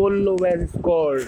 solo and score.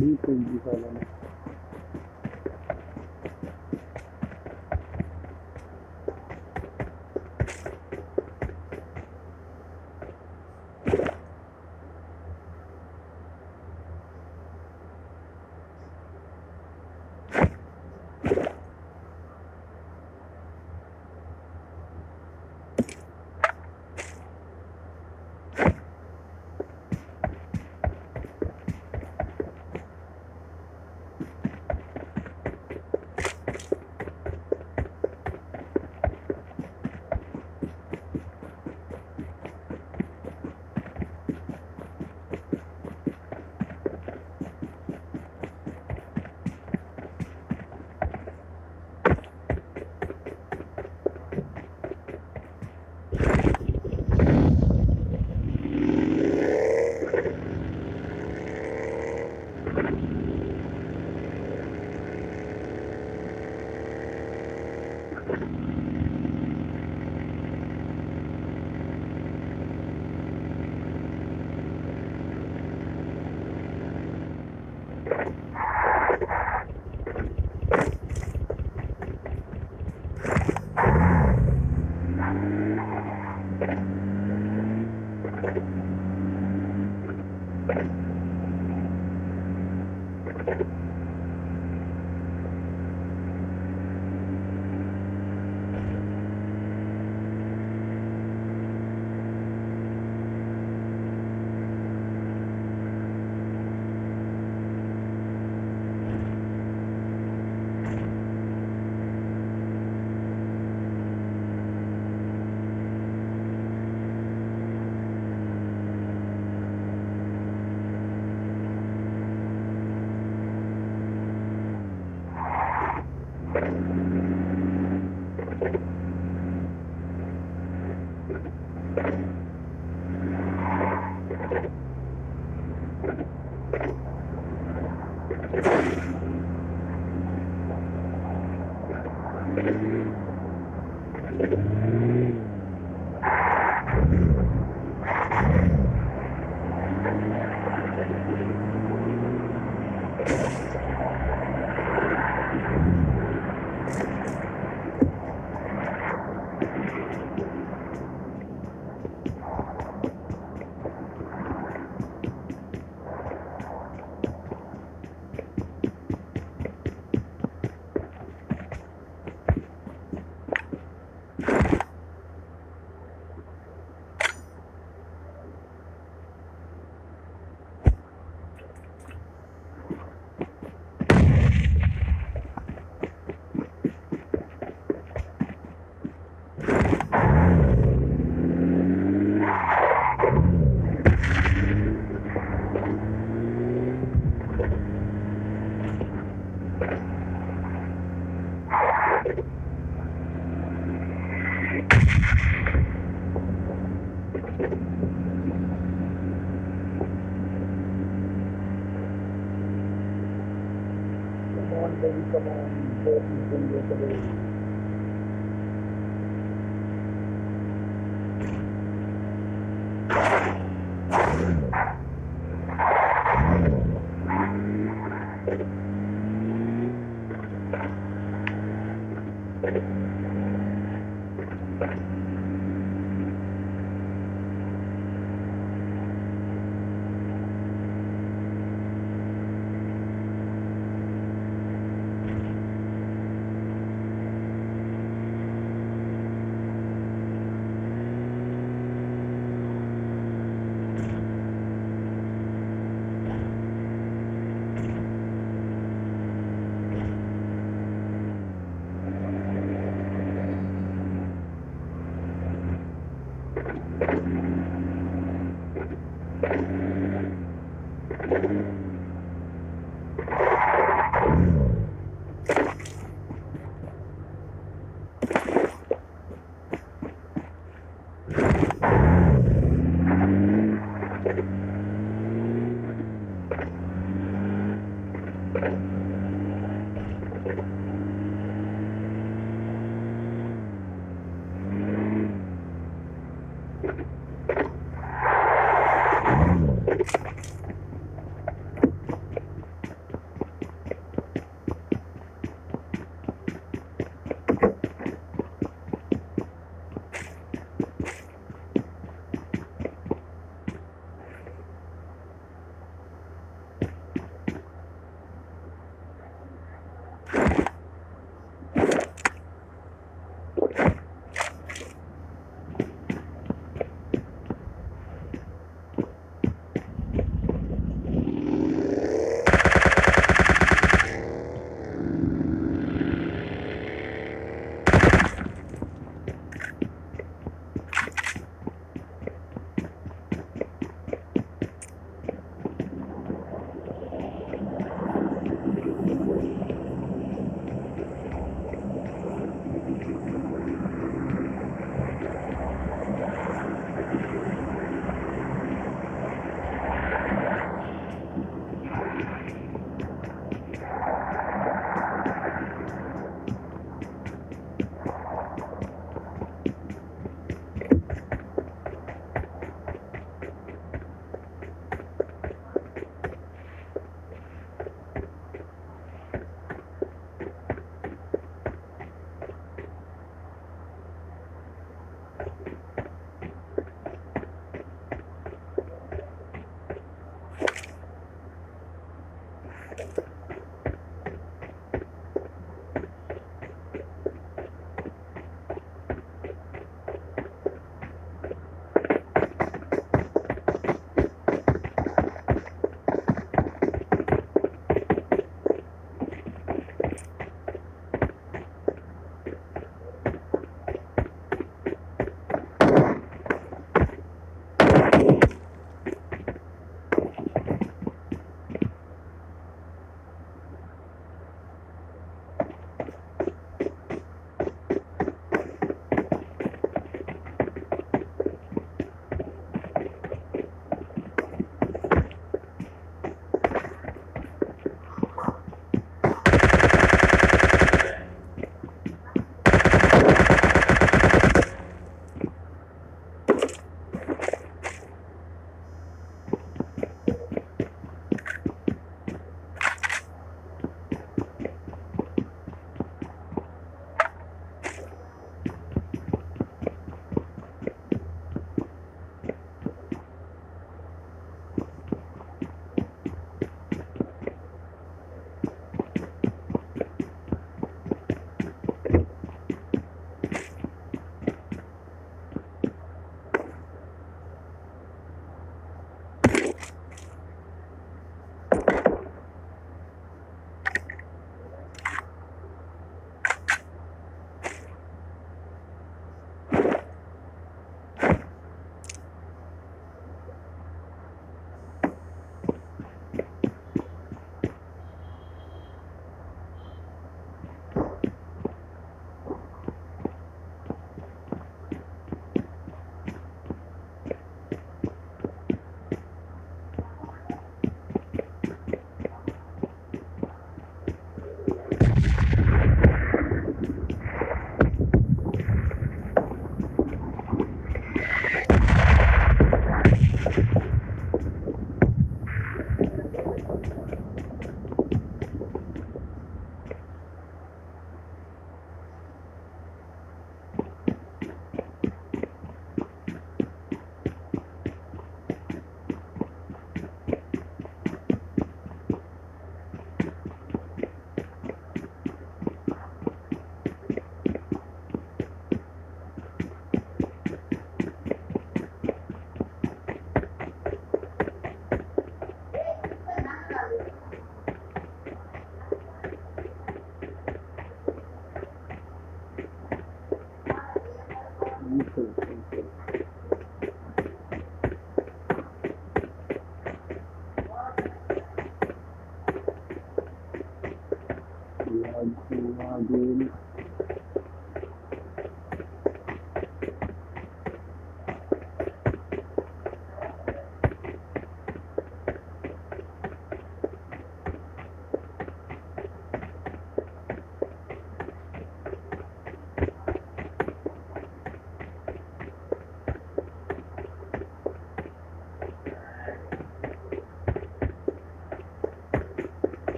गाड़ी पेंटी साला ने Thank you.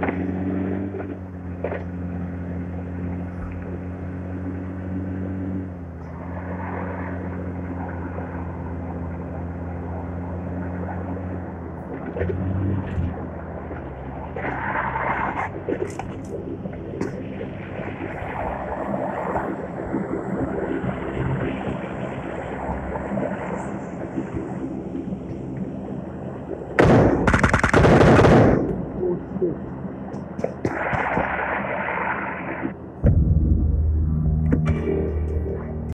Thank you.